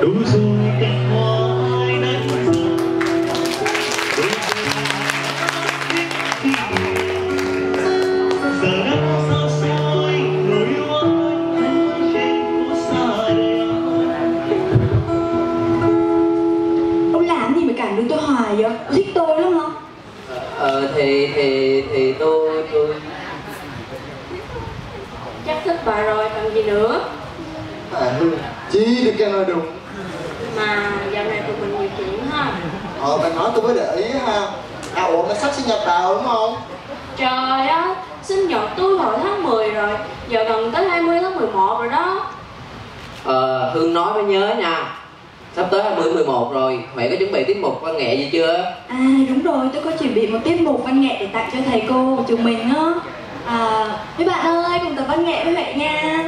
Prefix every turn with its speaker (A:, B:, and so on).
A: đủ rồi. Cành hoa ai nấy giờ đủ rồi giờ đã xa xôi người yêu anh trên phố xa đây.
B: Ông làm gì mà cản được tôi hoài vậy? Ông thích tôi lắm hả?
C: Ờ thì thì thì tôi tôi
D: chắc thích bà rồi còn gì nữa?
E: À Hương Chi được cái nói đúng
D: mà dạo này tụi mình nhiều chuyện ha.
E: Ờ bạn nói tôi mới để ý ha. À ủa mày sắp sinh nhật tao đúng không?
D: trời á sinh nhật tôi hồi tháng 10 rồi. Giờ gần tới 20 tháng 11 rồi đó.
C: Ờ hương nói mới nhớ nha. Sắp tới 20 11 rồi. Huệ có chuẩn bị tiết mục văn nghệ gì chưa?
B: À đúng rồi, tôi có chuẩn bị một tiết mục văn nghệ để tặng cho thầy cô của trường mình á. À, mấy bạn ơi, cùng tập văn nghệ với Huệ nha